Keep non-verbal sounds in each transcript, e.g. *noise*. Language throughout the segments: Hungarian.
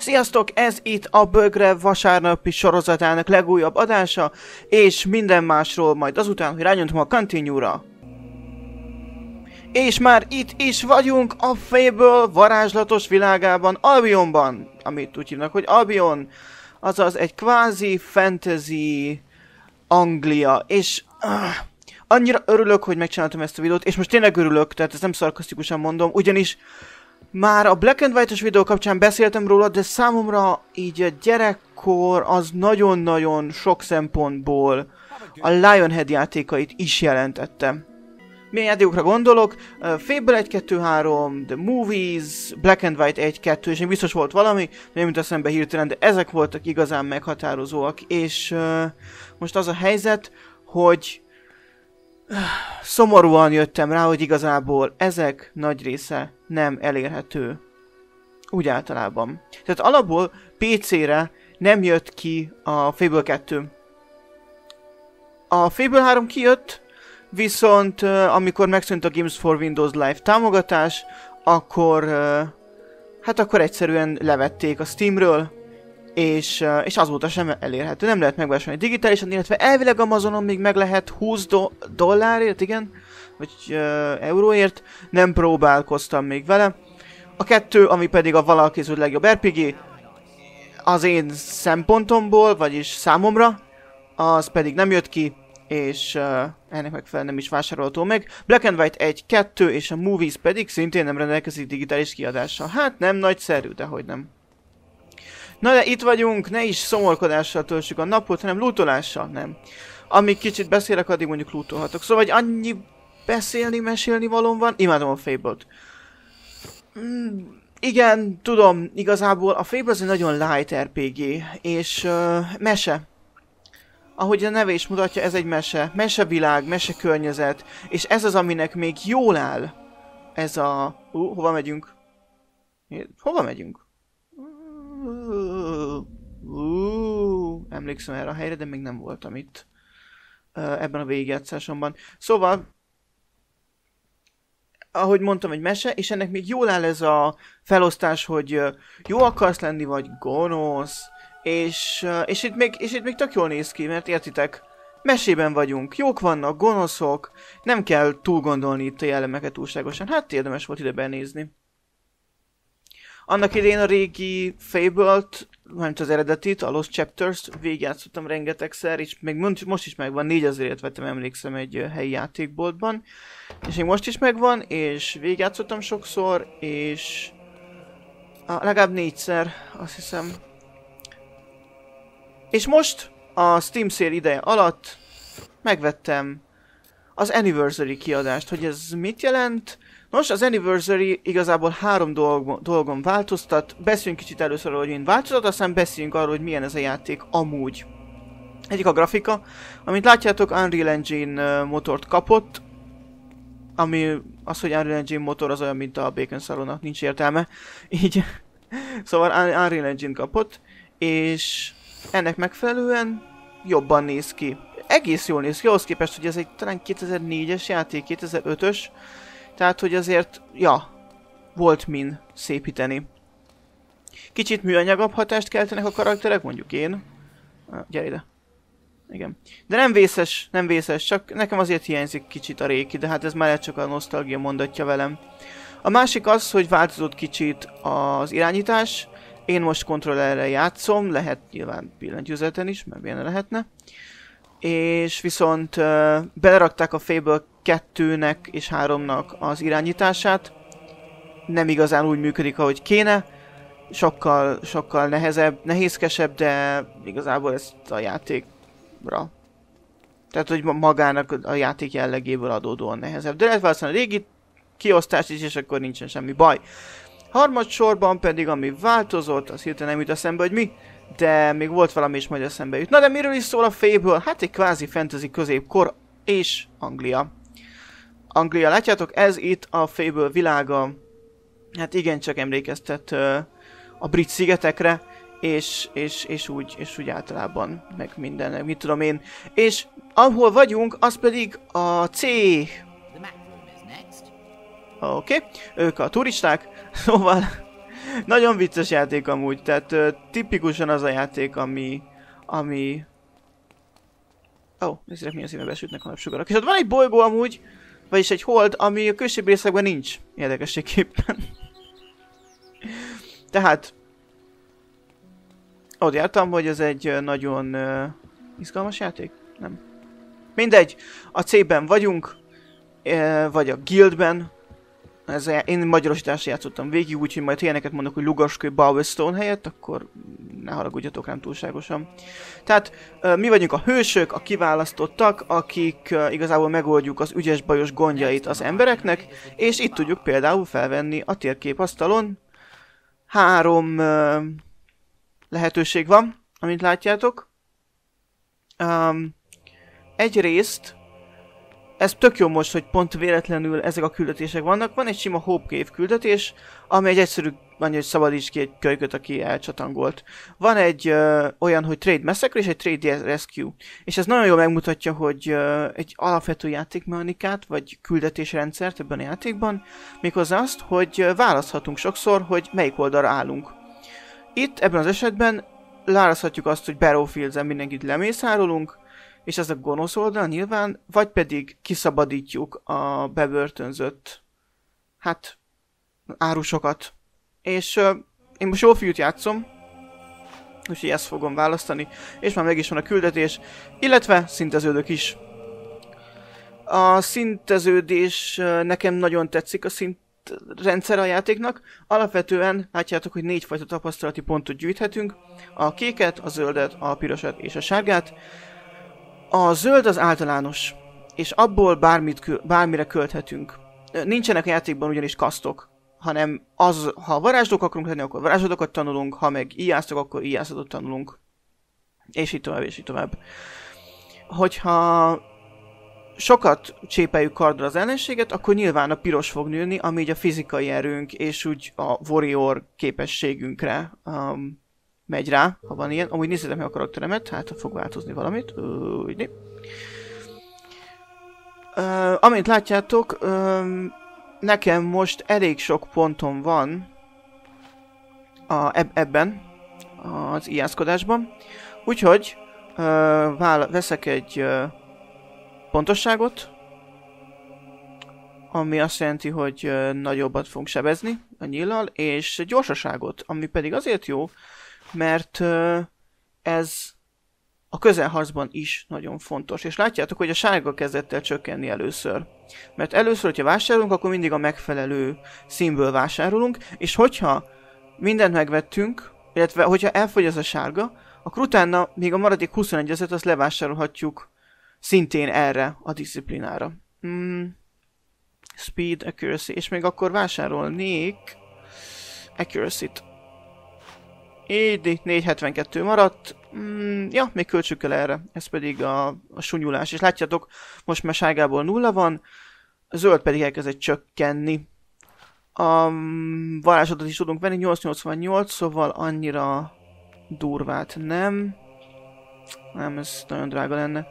Sziasztok, ez itt a Bögre vasárnapi sorozatának legújabb adása, és minden másról majd azután, hogy rányöntöm a Continue-ra. És már itt is vagyunk a Fable varázslatos világában, Albionban, amit úgy hívnak, hogy Albion, azaz egy kvázi fantasy Anglia, és uh, annyira örülök, hogy megcsináltam ezt a videót, és most tényleg örülök, tehát ezt nem szarkasztikusan mondom, ugyanis már a Black and White-os videó kapcsán beszéltem róla, de számomra így a gyerekkor az nagyon-nagyon sok szempontból a Lionhead játékait is jelentette. Milyen játékokra gondolok? Fable 1, 2, 3, The Movies, Black and White 1, 2, és még biztos volt valami, nem jut eszembe hirtelen, de ezek voltak igazán meghatározóak, és uh, most az a helyzet, hogy szomorúan jöttem rá, hogy igazából ezek nagy része nem elérhető. Úgy általában. Tehát alapból PC-re nem jött ki a Fable 2. A Fable 3 kijött, viszont amikor megszűnt a Games for Windows Live támogatás, akkor hát akkor egyszerűen levették a Steamről, és, és azóta sem elérhető. Nem lehet megvásárolni digitálisan, illetve elvileg Amazonon még meg lehet 20 do- dollárért, igen, vagy uh, euróért. Nem próbálkoztam még vele. A kettő, ami pedig a vala készült legjobb RPG, az én szempontomból, vagyis számomra, az pedig nem jött ki, és uh, ennek megfelelően nem is vásárolható meg. Black and White 1, 2 és a Movies pedig szintén nem rendelkezik digitális kiadással. Hát nem nagyszerű, de hogy nem. Na de itt vagyunk, ne is szomorkodással töltsük a napot, hanem lootolással, nem. Amíg kicsit beszélek, addig mondjuk lootolhatok. Szóval, hogy annyi beszélni, mesélni valóm van, imádom a Fable-t. Mm, igen, tudom, igazából a Fable az egy nagyon light RPG, és uh, mese. Ahogy a neve is mutatja, ez egy mese. Mesevilág, mese környezet, és ez az, aminek még jól áll. Ez a... Uh, hova megyünk? Hova megyünk? Uh, uh, emlékszem erre a helyre, de még nem voltam itt uh, ebben a végigjátszásomban. Szóval, ahogy mondtam, egy mese, és ennek még jól áll ez a felosztás, hogy jó akarsz lenni, vagy gonosz, és, és, itt még, és itt még tök jól néz ki, mert értitek, mesében vagyunk, jók vannak, gonoszok, nem kell túl gondolni itt a jellemeket túlságosan, hát érdemes volt ide benézni. Annak idén a régi Fable-t, nem az eredetit, a Lost Chapters-t végigjátszottam rengetegszer, és még most is megvan, 4000-ért vettem, emlékszem, egy helyi játékboltban. És még most is megvan, és végigjátszottam sokszor, és a, legalább négyszer, azt hiszem. És most a Steam Sale ideje alatt megvettem az Anniversary kiadást, hogy ez mit jelent? Nos, az Anniversary igazából három dolgon, dolgon változtat. Beszéljünk kicsit először, hogy milyen változtat, aztán beszéljünk arról, hogy milyen ez a játék amúgy. Egyik a grafika. Amint látjátok, Unreal Engine motort kapott, ami az, hogy Unreal Engine motor az olyan, mint a Bacon szalonak, nincs értelme. Így, *laughs* szóval Unreal Engine kapott, és ennek megfelelően jobban néz ki. Egész jól néz ki, ahhoz képest, hogy ez egy talán 2004-es játék, 2005-ös, tehát, hogy azért, ja, volt min szépíteni. Kicsit műanyagabb hatást keltenek a karakterek, mondjuk én. Gyere ide. Igen. De nem vészes, nem vészes, csak nekem azért hiányzik kicsit a réki, de hát ez már csak a nosztalgia mondatja velem. A másik az, hogy változott kicsit az irányítás. Én most kontrollerrel játszom, lehet nyilván billentyűzeten is, mert milyen lehetne. És viszont uh, belerakták a Fable 2-nek és 3-nak az irányítását. Nem igazán úgy működik, ahogy kéne. Sokkal, sokkal nehezebb, nehézkesebb, de igazából ezt a játékra. Tehát, hogy magának a játék jellegéből adódóan nehezebb. De lehet valószínűleg a régi kiosztás is, és akkor nincsen semmi baj. Harmadsorban pedig, ami változott, az hirtelen nem jut eszembe, hogy mi, de még volt valami is majd eszembe jut. Na de miről is szól a Fable? Hát egy kvázi fantasy középkor és Anglia. Anglia, látjátok, ez itt a Fable világa, hát igencsak emlékeztet uh, a brit szigetekre, és, és, és, úgy, és úgy általában, meg minden, mit tudom én. És ahol vagyunk, az pedig a C. Oké, okay. ők a turisták, *laughs* szóval Nagyon vicces játék amúgy, tehát ö, tipikusan az a játék, ami... ami... Ó, oh, nézzétek milyen színben besütnek a napsugarak. És ott van egy bolygó amúgy, vagyis egy hold, ami a külső részekben nincs, érdekességképpen. *laughs* Tehát... Ott jártam, hogy ez egy nagyon uh, izgalmas játék? Nem. Mindegy, a C-ben vagyunk, vagy a guildben, ez én magyarosítást játszottam végig, úgyhogy majd ilyeneket mondok, hogy Lugaskő Bowestone helyett, akkor ne haragudjatok rám túlságosan. Tehát mi vagyunk a hősök, a kiválasztottak, akik igazából megoldjuk az ügyes-bajos gondjait az embereknek, és itt tudjuk például felvenni a térképasztalon. Három lehetőség van, amit látjátok. Um, egyrészt ez tök jó most, hogy pont véletlenül ezek a küldetések vannak. Van egy sima Hope Cave küldetés, ami egy egyszerű, annyi, hogy szabadíts ki egy kölyköt, aki elcsatangolt. Van egy ö, olyan, hogy Trade Massacre és egy Trade Rescue. És ez nagyon jól megmutatja, hogy ö, egy alapvető játékmechanikát, vagy küldetésrendszert ebben a játékban, méghozzá azt, hogy választhatunk sokszor, hogy melyik oldalra állunk. Itt ebben az esetben választhatjuk azt, hogy Battlefields-en mindenkit lemészárolunk, és ez a gonosz oldal nyilván, vagy pedig kiszabadítjuk a bebörtönzött, hát, árusokat. És uh, én most jó fiút játszom, úgyhogy ezt fogom választani, és már meg is van a küldetés, illetve szinteződök is. A szinteződés uh, nekem nagyon tetszik, a szint rendszer a játéknak. Alapvetően látjátok, hogy négyfajta tapasztalati pontot gyűjthetünk. A kéket, a zöldet, a pirosat és a sárgát. A zöld az általános, és abból bármit, bármire költhetünk. Nincsenek a játékban ugyanis kasztok, hanem az, ha varázslók akarunk lenni, akkor varázslókat tanulunk, ha meg ijásztok, akkor ijászatot tanulunk. És így tovább, és így tovább. Hogyha sokat csépeljük kardra az ellenséget, akkor nyilván a piros fog nőni, ami így a fizikai erőnk és úgy a warrior képességünkre um, megy rá, ha van ilyen. Amúgy nézzétek meg a karakteremet, hát fog változni valamit. Úgy. Uh, amint látjátok, uh, nekem most elég sok pontom van a, eb ebben, az ijászkodásban. Úgyhogy uh, veszek egy uh, pontosságot, ami azt jelenti, hogy uh, nagyobbat fogunk sebezni a nyillal, és gyorsaságot, ami pedig azért jó, mert ez a közelharcban is nagyon fontos. És látjátok, hogy a sárga kezdett el csökkenni először. Mert először, hogyha vásárolunk, akkor mindig a megfelelő színből vásárolunk, és hogyha mindent megvettünk, illetve hogyha elfogy ez a sárga, akkor utána még a maradék 21 ezet azt levásárolhatjuk szintén erre a disziplinára. Mm. Speed, accuracy, és még akkor vásárolnék accuracy-t. Így 472 maradt. Mm, ja, még költsük el erre. Ez pedig a, a sunyulás. És látjátok, most már sárgából nulla van, a zöld pedig elkezdett csökkenni. A um, varázslatot is tudunk venni, 888, szóval annyira durvát nem. Nem, ez nagyon drága lenne.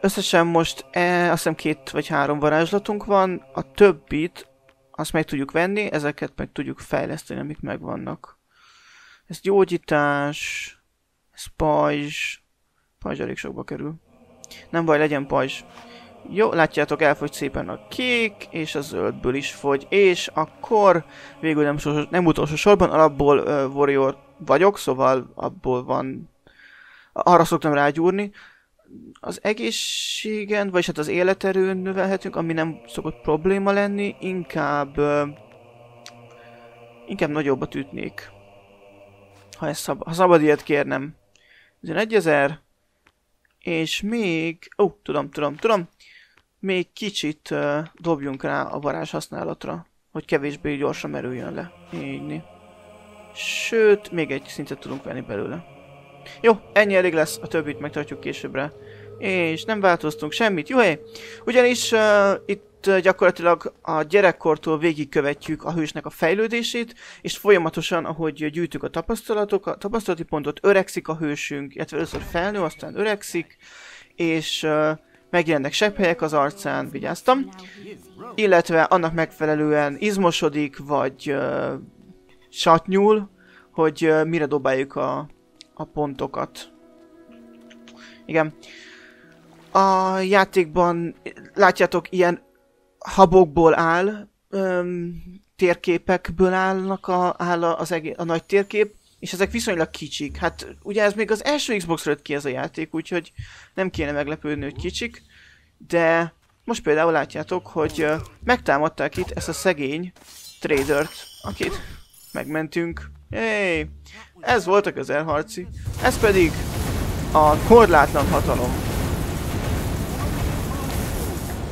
Összesen most e, azt hiszem két vagy három varázslatunk van, a többit azt meg tudjuk venni, ezeket meg tudjuk fejleszteni, amik megvannak. Ez gyógyítás, ez pajzs, pajzs elég sokba kerül. Nem baj, legyen pajzs. Jó, látjátok, elfogy szépen a kék, és a zöldből is fogy, és akkor végül nem, sos, nem utolsó sorban, alapból uh, warrior vagyok, szóval abból van, arra szoktam rágyúrni. Az egészségen, vagy hát az életerőn növelhetünk, ami nem szokott probléma lenni, inkább, uh, inkább nagyobbat ütnék ha, ez szab ha szabad ilyet kérnem. 11 ezer. És még... Ó, oh, tudom, tudom, tudom. Még kicsit uh, dobjunk rá a varázs használatra, hogy kevésbé gyorsan merüljön le. Így. Sőt, még egy szintet tudunk venni belőle. Jó, ennyi elég lesz, a többit megtartjuk későbbre. És nem változtunk semmit, jó hely! Ugyanis uh, itt gyakorlatilag a gyerekkortól végigkövetjük a hősnek a fejlődését, és folyamatosan, ahogy gyűjtük a tapasztalatok, a tapasztalati pontot, öregszik a hősünk, illetve először felnő, aztán öregszik, és uh, megjelennek sepphelyek az arcán, vigyáztam, illetve annak megfelelően izmosodik, vagy uh, satnyúl, hogy ö, mire dobáljuk a, a pontokat. Igen. A játékban látjátok, ilyen habokból áll, öm, térképekből állnak a, áll az egész, a nagy térkép, és ezek viszonylag kicsik. Hát ugye ez még az első Xbox jött ki ez a játék, úgyhogy nem kéne meglepődni, hogy kicsik, de most például látjátok, hogy megtámadták itt ezt a szegény tradert, akit megmentünk. Hey, ez volt a közelharci. Ez pedig a korlátlan hatalom.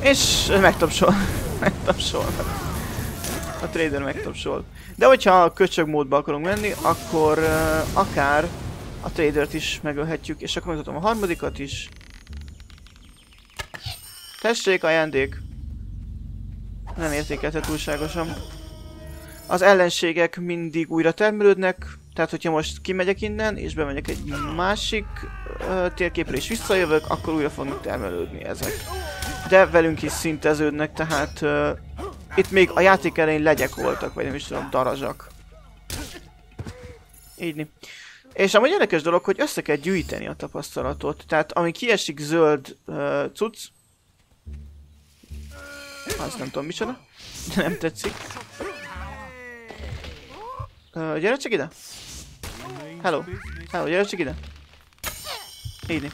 És megtapsol. *laughs* megtapsol. A trader megtapsol. De hogyha a köcsög módba akarunk menni, akkor uh, akár a tradert is megölhetjük, és akkor megmutatom a harmadikat is. Tessék, ajándék! Nem értékelhet túlságosan. Az ellenségek mindig újra termelődnek, tehát hogyha most kimegyek innen, és bemegyek egy másik uh, térképre és visszajövök, akkor újra fognak termelődni ezek. De velünk is szinteződnek, tehát uh, itt még a játék elején legyek voltak, vagy nem is tudom, darazsak. Így. És amúgy érdekes dolog, hogy össze kell gyűjteni a tapasztalatot. Tehát ami kiesik zöld uh, cucc, az nem tudom micsoda, nem tetszik. Uh, gyere csak ide! Hello! Hello, gyere csak ide! Így.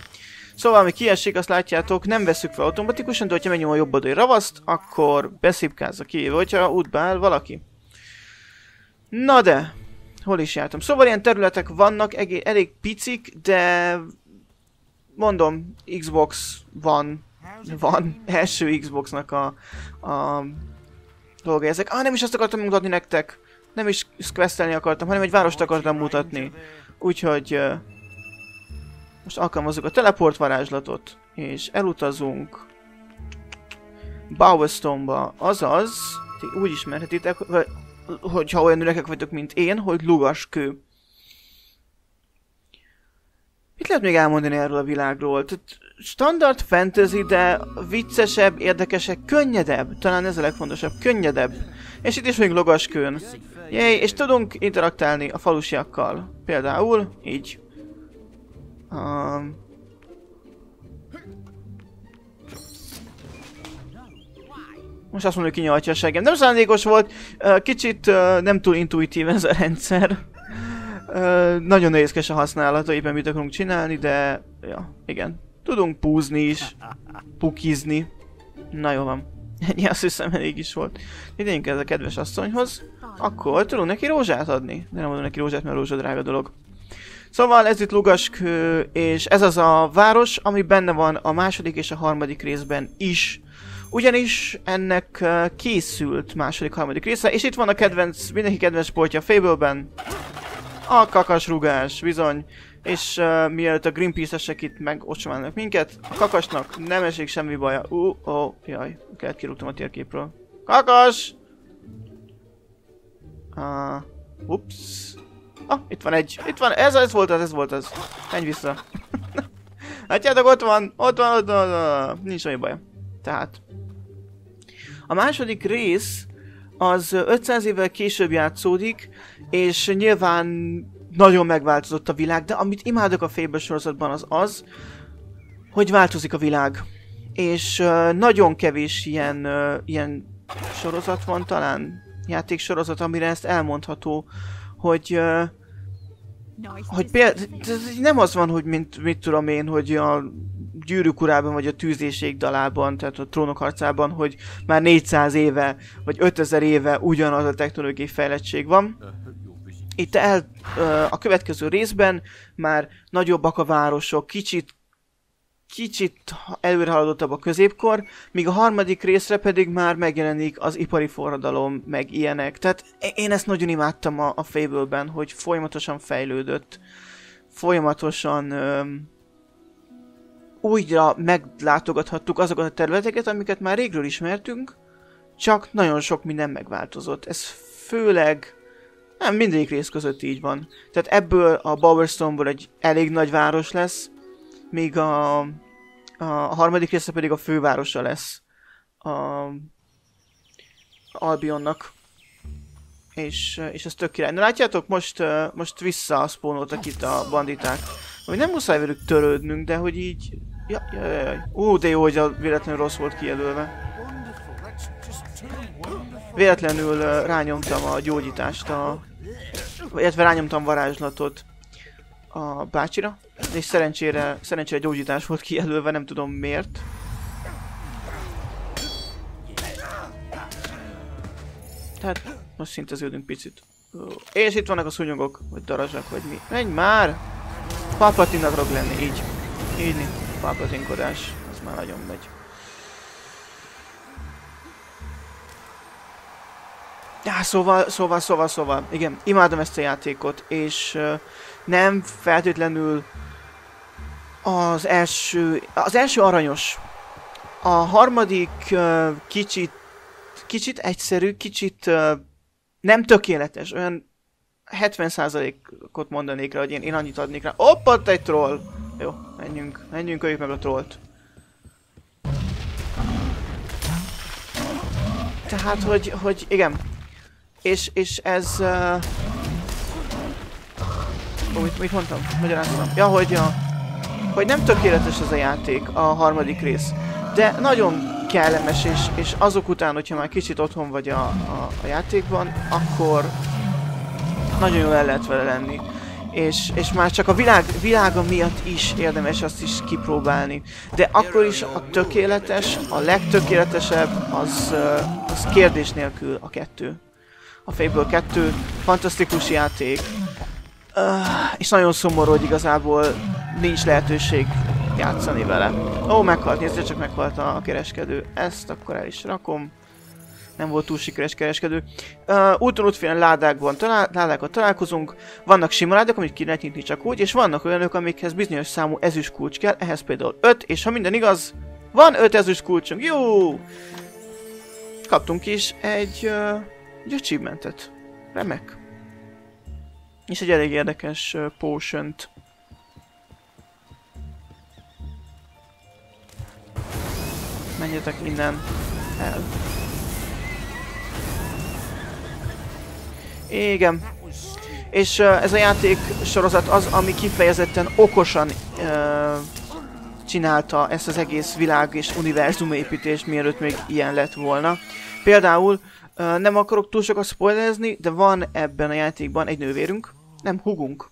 Szóval, ami kiesik, azt látjátok, nem veszük fel automatikusan, de hogyha megnyom a jobb oldali ravaszt, akkor beszipkázza ki, hogyha útba áll valaki. Na de, hol is jártam? Szóval ilyen területek vannak, elég, elég picik, de mondom, Xbox van, van, első Xboxnak a, a dolga ezek. Ah, nem is azt akartam mutatni nektek, nem is questelni akartam, hanem egy várost akartam mutatni. Úgyhogy uh, most alkalmazzuk a teleport varázslatot, és elutazunk Bowerstone-ba, azaz, ti úgy ismerhetitek, hogyha olyan ürekek vagytok, mint én, hogy lugaskő. Mit lehet még elmondani erről a világról? Standard fantasy, de viccesebb, érdekesebb, könnyedebb. Talán ez a legfontosabb, könnyedebb. És itt is még logaskőn. Jéj, és tudunk interaktálni a falusiakkal. Például így. Um, most azt mondom, hogy kinyaltja a seggem. Nem szándékos volt, kicsit nem túl intuitív ez a rendszer. Nagyon nehézkes a használata, éppen mit akarunk csinálni, de ja, igen. Tudunk púzni is, pukizni. Na jó van. Ennyi azt hiszem elég is volt. Idejünk ez a kedves asszonyhoz. Akkor tudunk neki rózsát adni. De nem adom neki rózsát, mert rózsa drága dolog. Szóval ez itt Lugask, és ez az a város, ami benne van a második és a harmadik részben is. Ugyanis ennek készült második, harmadik része, és itt van a kedvenc, mindenki kedvenc sportja Fable-ben. A kakasrugás, bizony. És uh, mielőtt a Greenpeace-esek itt megocsomálnak minket, a kakasnak nem esik semmi baja. Ú, uh, ó, oh, jaj, kellett kirúgtam a térképről. Kakas! Uh, ups. Ah, itt van egy. Itt van. Ez, ez volt az, ez volt az. Menj vissza. *laughs* Látjátok, ott van. Ott van, ott van. Ott van. Nincs semmi baj. Tehát. A második rész az 500 évvel később játszódik, és nyilván nagyon megváltozott a világ, de amit imádok a Fable sorozatban az az, hogy változik a világ. És uh, nagyon kevés ilyen, uh, ilyen sorozat van talán, játéksorozat, amire ezt elmondható, hogy hogy például, nem az van, hogy mint, mit tudom én, hogy a gyűrűk urában, vagy a tűzéség dalában, tehát a trónok harcában, hogy már 400 éve, vagy 5000 éve ugyanaz a technológiai fejlettség van. Itt el, a következő részben már nagyobbak a városok, kicsit kicsit előre haladottabb a középkor, míg a harmadik részre pedig már megjelenik az ipari forradalom, meg ilyenek. Tehát én ezt nagyon imádtam a, a Fable-ben, hogy folyamatosan fejlődött, folyamatosan öm, újra meglátogathattuk azokat a területeket, amiket már régről ismertünk, csak nagyon sok minden megváltozott. Ez főleg nem mindegyik rész között így van. Tehát ebből a Bowerstone-ból egy elég nagy város lesz, míg a, a harmadik része pedig a fővárosa lesz a Albionnak. És, és ez tök király. Na látjátok, most, most visszaszpónoltak itt a banditák. Hogy nem muszáj velük törődnünk, de hogy így... Ja, ja, ja, ja. Ú, de jó, hogy a véletlenül rossz volt kijelölve. Véletlenül rányomtam a gyógyítást a... Illetve rányomtam varázslatot a bácsira. És szerencsére, szerencsére gyógyítás volt kijelölve, nem tudom miért. Tehát most szinteződünk picit. És itt vannak a szúnyogok, vagy darazsak, vagy mi. Menj már! Palpatine akarok lenni, így. Így, palpatinkodás. Az már nagyon megy. Ja, szóval, szóval, szóval, szóval, igen, imádom ezt a játékot, és uh, nem feltétlenül az első, az első aranyos. A harmadik uh, kicsit, kicsit egyszerű, kicsit uh, nem tökéletes, olyan 70%-ot mondanék rá, hogy én, én annyit adnék rá. Hopp, ott egy troll! Jó, menjünk, menjünk, öljük meg a trollt. Tehát, hogy, hogy igen. És, és ez... Uh... Ó, mit, mit mondtam? Magyaráztam. Ja, hogy, a, hogy nem tökéletes ez a játék, a harmadik rész. De nagyon kellemes, és, és azok után, hogyha már kicsit otthon vagy a, a, a játékban, akkor nagyon jól el lehet vele lenni. És, és már csak a világ, világa miatt is érdemes azt is kipróbálni. De akkor is a tökéletes, a legtökéletesebb, az, az kérdés nélkül a kettő. A Fable 2, fantasztikus játék. Uh, és nagyon szomorú, hogy igazából nincs lehetőség játszani vele. Ó, meghalt, nézd, csak meghalt a kereskedő. Ezt akkor el is rakom nem volt túl sikeres kereskedő. Uh, úton útfélen ládákban talál, ládákat találkozunk, vannak sima ládák, amit ki lehet nyitni csak úgy, és vannak olyanok, amikhez bizonyos számú ezüst kulcs kell, ehhez például 5, és ha minden igaz, van 5 ezüst kulcsunk, jó! Kaptunk is egy, uh, egy achievementet. Remek. És egy elég érdekes uh, potion-t. Menjetek innen el. Igen. És uh, ez a játék sorozat az, ami kifejezetten okosan uh, csinálta ezt az egész világ és univerzum építést, mielőtt még ilyen lett volna. Például uh, nem akarok túl sokat spoilerezni, de van ebben a játékban egy nővérünk, nem hugunk,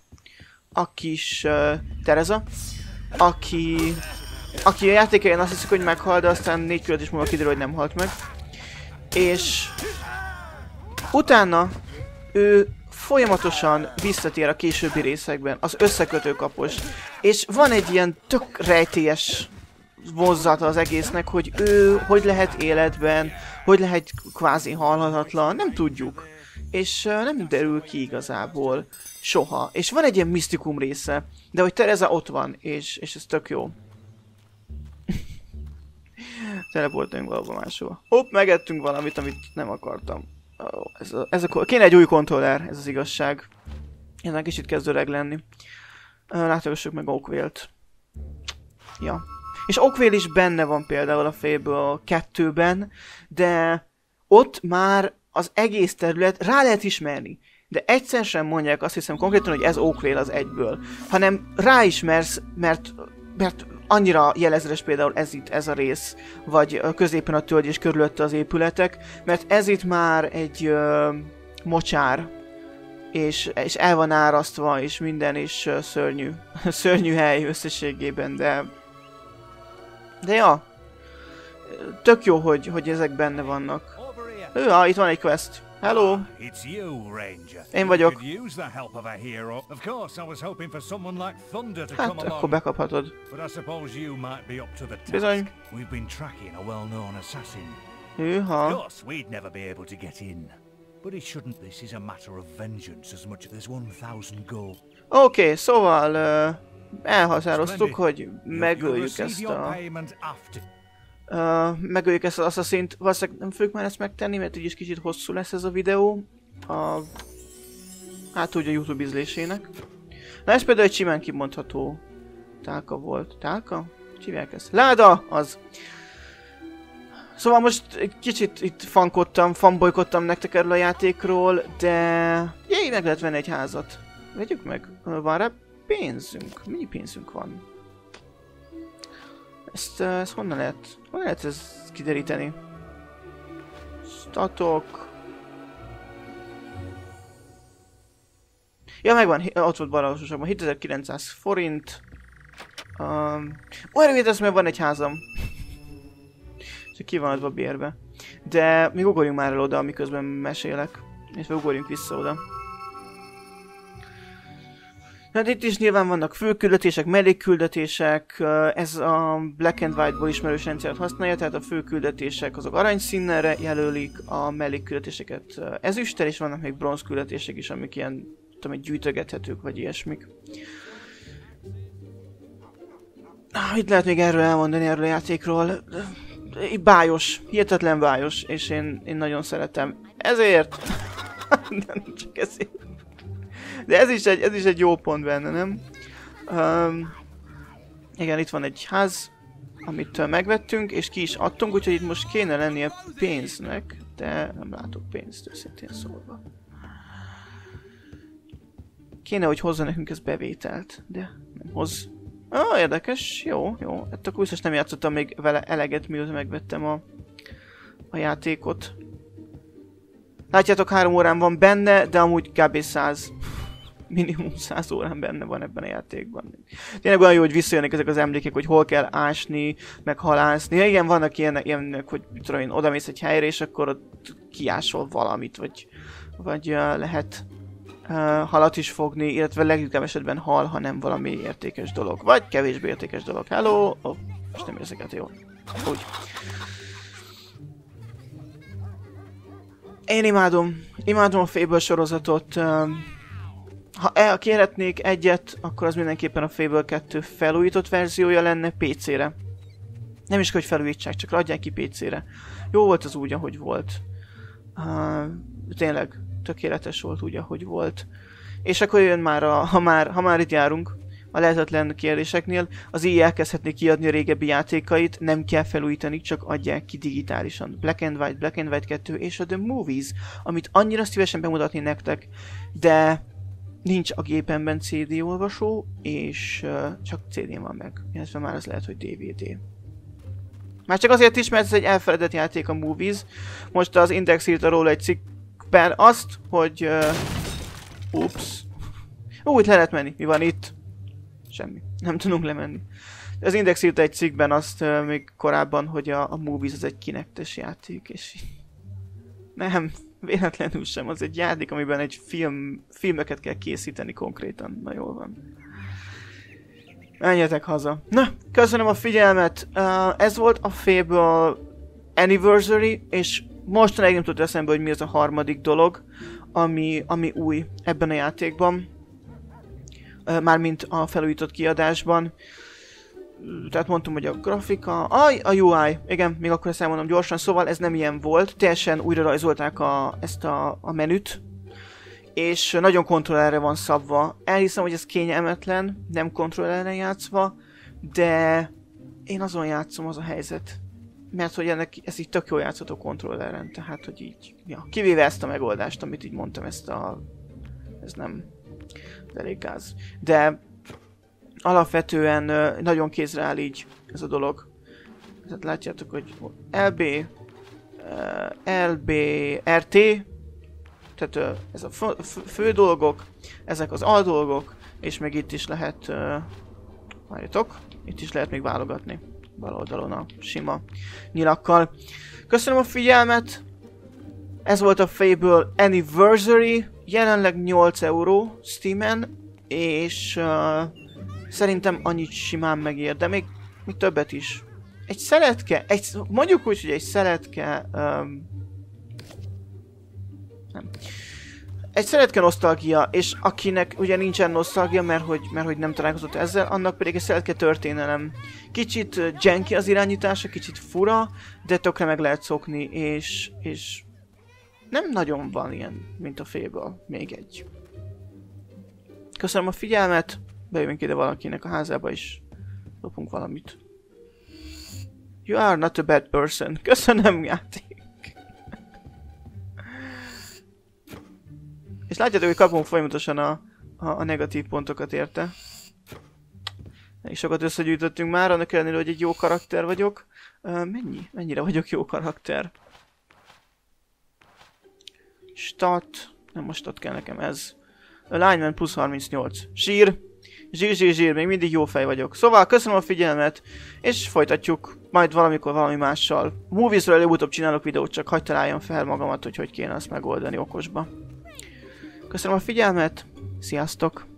a kis uh, Tereza, aki, aki a játékén azt hiszik, hogy meghal, de aztán négy küldetés múlva kiderül, hogy nem halt meg. És utána ő folyamatosan visszatér a későbbi részekben, az összekötő kapos. És van egy ilyen tök rejtélyes vonzata az egésznek, hogy ő hogy lehet életben, hogy lehet kvázi halhatatlan, nem tudjuk. És uh, nem derül ki igazából soha. És van egy ilyen misztikum része, de hogy Tereza ott van, és, és ez tök jó. *laughs* Teleportunk valahol máshova. Hopp, megettünk valamit, amit nem akartam. Oh, ez a, ez a, kéne egy új kontroller, ez az igazság. Ezen kicsit kezd öreg lenni. Látogassuk meg Oakvale-t. Ja. És Oakvale is benne van például a Fable 2-ben, de ott már az egész terület rá lehet ismerni. De egyszer sem mondják azt hiszem konkrétan, hogy ez Oakvale az egyből, hanem ráismersz, mert, mert annyira jelezres például ez itt, ez a rész, vagy középen a tölgy és körülötte az épületek, mert ez itt már egy ö, mocsár, és, és el van árasztva, és minden is uh, szörnyű. *laughs* szörnyű hely összességében, de... De ja, tök jó, hogy, hogy ezek benne vannak. Ah, itt van egy quest. Hello. It's you, Ranger. Én vagyok. Hát, akkor bekaphatod. Bizony. We've been tracking a well-known assassin. Hűha. Of course, we'd never be able to get in. But it shouldn't this is a matter of vengeance as much as 1000 gold. Oké, okay, szóval uh, elhatároztuk, hogy megöljük ezt a... Uh, megöljük ezt az assassin valószínűleg nem fogjuk már ezt megtenni, mert úgyis kicsit hosszú lesz ez a videó. A... Hát úgy a Youtube ízlésének. Na ez például egy simán kimondható tálka volt. Tálka? Csívják ezt? Láda! Az! Szóval most egy kicsit itt fankodtam, fanbolykodtam nektek erről a játékról, de... Jé, meg lehet venni egy házat. Vegyük meg. Van rá pénzünk. Mennyi pénzünk van? Ezt, ezt honnan lehet? Honnan lehet ezt kideríteni? Statok. Ja, megvan, ott volt balra 7900 forint. Um, Olyan ezt mert van egy házam. Csak ki van adva bérbe. De még ugorjunk már el oda, miközben mesélek. És ugorjunk vissza oda. Hát itt is nyilván vannak főküldetések, mellékküldetések, ez a Black and White-ból ismerős rendszert használja, tehát a főküldetések azok aranyszínre jelölik, a mellékküldetéseket ezüstel, és vannak még bronz küldetések is, amik ilyen, tudom, gyűjtögethetők, vagy ilyesmik. Itt lehet még erről elmondani, erről a játékról. Bájos, hihetetlen bájos, és én, én nagyon szeretem. Ezért! *laughs* Nem csak ezért. De ez is egy, ez is egy jó pont benne, nem? Um, igen, itt van egy ház, amit megvettünk, és ki is adtunk, úgyhogy itt most kéne lennie pénznek, de nem látok pénzt, őszintén szólva. Kéne, hogy hozza nekünk ez bevételt, de nem hoz. Ah, érdekes, jó, jó. Hát akkor biztos nem játszottam még vele eleget, mióta megvettem a, a játékot. Látjátok, három órán van benne, de amúgy kb. 100 minimum 100 órán benne van ebben a játékban. Tényleg olyan jó, hogy visszajönnek ezek az emlékek, hogy hol kell ásni, meg halászni. Ja, igen, vannak ilyenek, ilyenek hogy tudom én, odamész egy helyre, és akkor ott kiásol valamit, vagy, vagy uh, lehet uh, halat is fogni, illetve legjobb esetben hal, ha nem valami értékes dolog. Vagy kevésbé értékes dolog. Hello! Oh, most nem érzeket jól. Úgy. Én imádom, imádom a Fable sorozatot. Um, ha el kérhetnék egyet, akkor az mindenképpen a Fable 2 felújított verziója lenne PC-re. Nem is, hogy felújítsák, csak adják ki PC-re. Jó volt az úgy, ahogy volt. Uh, tényleg, tökéletes volt úgy, ahogy volt. És akkor jön már, a, ha, már, ha már itt járunk, a lehetetlen kérdéseknél, az így elkezdhetné kiadni a régebbi játékait, nem kell felújítani, csak adják ki digitálisan. Black and White, Black and White 2 és a The Movies, amit annyira szívesen bemutatni nektek, de nincs a gépemben CD olvasó, és uh, csak CD-n van meg. Illetve már az lehet, hogy DVD. Már csak azért is, mert ez egy elfeledett játék a Movies. Most az Index írta róla egy cikkben azt, hogy... Uh, ups. Ó, itt le lehet menni. Mi van itt? Semmi. Nem tudunk lemenni. Az Index írta egy cikkben azt uh, még korábban, hogy a, a Movies az egy kinektes játék, és... Nem, Véletlenül sem, az egy játék, amiben egy film, filmeket kell készíteni konkrétan. Na jól van. Menjetek haza. Na, köszönöm a figyelmet. Uh, ez volt a Fable Anniversary, és mostanáig nem tudott eszembe, hogy mi az a harmadik dolog, ami, ami új ebben a játékban. Uh, mármint a felújított kiadásban tehát mondtam, hogy a grafika, a, a UI, igen, még akkor ezt elmondom gyorsan, szóval ez nem ilyen volt, teljesen újra rajzolták a, ezt a, a menüt, és nagyon kontrollerre van szabva. Elhiszem, hogy ez kényelmetlen, nem kontrollerre játszva, de én azon játszom, az a helyzet. Mert hogy ennek, ez így tök jól játszható kontrolleren, tehát hogy így, ja, kivéve ezt a megoldást, amit így mondtam, ezt a, ez nem, elég gáz. De alapvetően nagyon kézre áll így ez a dolog. Tehát látjátok, hogy LB, LB, RT, tehát ez a fő dolgok, ezek az aldolgok, és meg itt is lehet, várjatok, itt is lehet még válogatni bal oldalon a sima nyilakkal. Köszönöm a figyelmet, ez volt a Fable Anniversary, jelenleg 8 euró Steamen, és uh, Szerintem annyit simán megér, de még, még többet is. Egy szeletke, egy, mondjuk úgy, hogy egy szeletke... Um, nem. Egy szeletke nosztalgia, és akinek ugye nincsen nosztalgia, mert hogy, mert hogy nem találkozott ezzel, annak pedig egy szeletke történelem. Kicsit janky az irányítása, kicsit fura, de tökre meg lehet szokni, és, és nem nagyon van ilyen, mint a félből. Még egy. Köszönöm a figyelmet, bejövünk ide valakinek a házába, és lopunk valamit. You are not a bad person. *laughs* Köszönöm, játék. És látjátok, hogy kapom folyamatosan a, a, a negatív pontokat érte. Elég sokat összegyűjtöttünk már, annak ellenére, hogy egy jó karakter vagyok. Uh, mennyi? Mennyire vagyok jó karakter? Stat. Nem most stat kell nekem ez. Alignment plusz 38. Zsír. Zsír, zsír, zsír. Még mindig jó fej vagyok. Szóval köszönöm a figyelmet, és folytatjuk majd valamikor valami mással. Moviesról előbb-utóbb csinálok videót, csak hagyd találjam fel magamat, hogy hogy kéne azt megoldani okosba. Köszönöm a figyelmet, sziasztok!